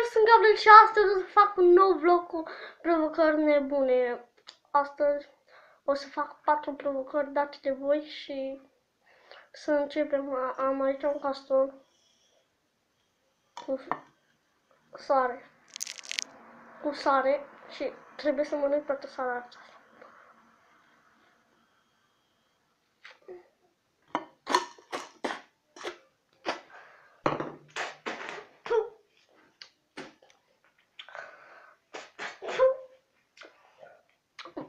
eu sunt Gabriel și astăzi o să fac un nou vlog cu provocări nebune. Astăzi o să fac patru provocări date de voi și să începem. Am aici un caston cu sare. Cu sare și trebuie să mănânc toată sarea aceasta.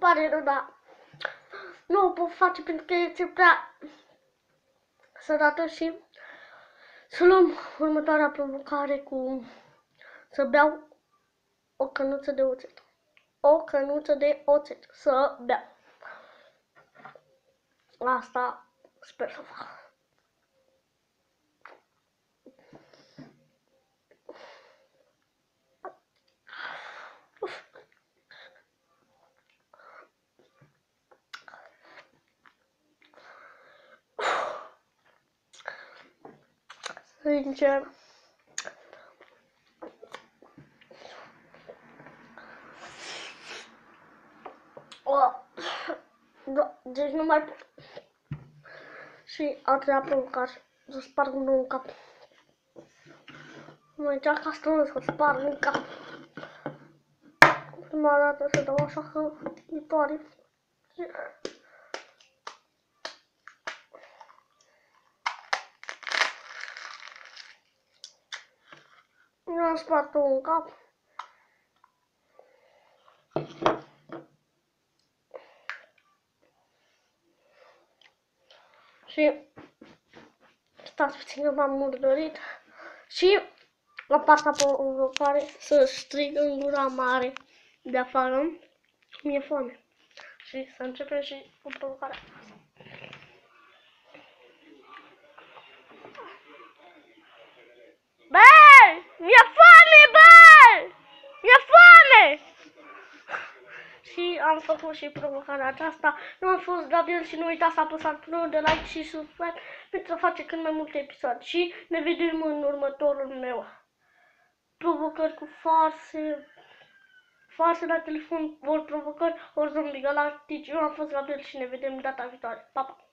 Pare rău, dar nu o pot face pentru că este prea sărată și să luăm următoarea provocare cu să beau o cănuță de oțet. O cănuță de oțet. Să beau. Asta sper să fac. Sincer. Oh. Da, deci nu mai pot. Și a treia provocare, să sparg unul în cap. Mă încerc ca să sparg în cap. Prima dată să dau așa că viitoare. Nu am spart un cap. Și stați puțin că m-am murdărit. Și la partea provocare să strig în gura mare de afară. Mi-e foame. Și să începem și cu provocarea. Mi-e foame, bă! Mi-e foame! Și am făcut și provocarea aceasta. Nu am fost Gabriel și nu uitați să apăsați butonul de like și subscribe pentru a face cât mai multe episoade. Și ne vedem în următorul meu. Provocări cu farse, farse la telefon, ori provocări, ori zombie galactici. Eu am fost Gabriel și ne vedem data viitoare. Pa, pa!